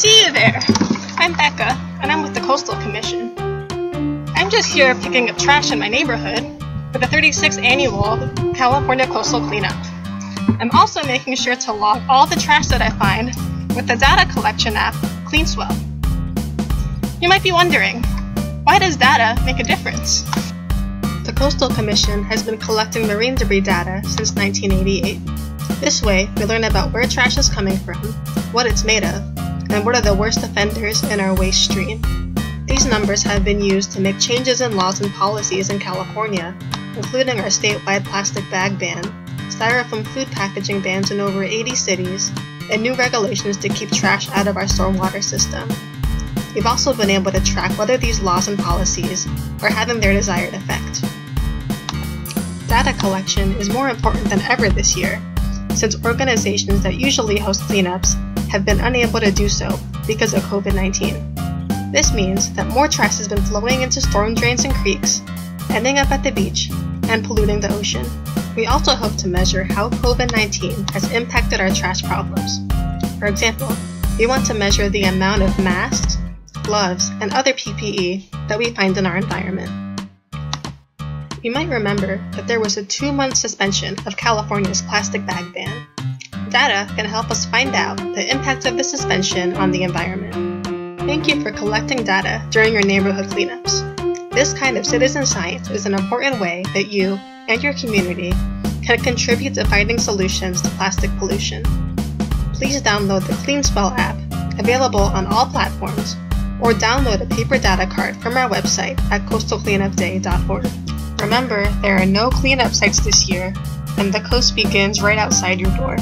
See you there! I'm Bekkah, and I'm with the Coastal Commission. I'm just here picking up trash in my neighborhood for the 36th annual California Coastal Cleanup. I'm also making sure to log all the trash that I find with the data collection app CleanSwell. You might be wondering, why does data make a difference? The Coastal Commission has been collecting marine debris data since 1988. This way, we learn about where trash is coming from, what it's made of, and what are the worst offenders in our waste stream. These numbers have been used to make changes in laws and policies in California, including our statewide plastic bag ban, styrofoam food packaging bans in over 80 cities, and new regulations to keep trash out of our stormwater system. We've also been able to track whether these laws and policies are having their desired effect. Data collection is more important than ever this year, since organizations that usually host cleanups have been unable to do so because of COVID 19. This means that more trash has been flowing into storm drains and creeks, ending up at the beach, and polluting the ocean. We also hope to measure how COVID 19 has impacted our trash problems. For example, we want to measure the amount of masks, gloves, and other PPE that we find in our environment. You might remember that there was a two month suspension of California's plastic bag ban. Data can help us find out the impact of the suspension on the environment. Thank you for collecting data during your neighborhood cleanups. This kind of citizen science is an important way that you and your community can contribute to finding solutions to plastic pollution. Please download the CleanSwell app, available on all platforms, or download a paper data card from our website at coastalcleanupday.org. Remember, there are no cleanup sites this year, and the coast begins right outside your door.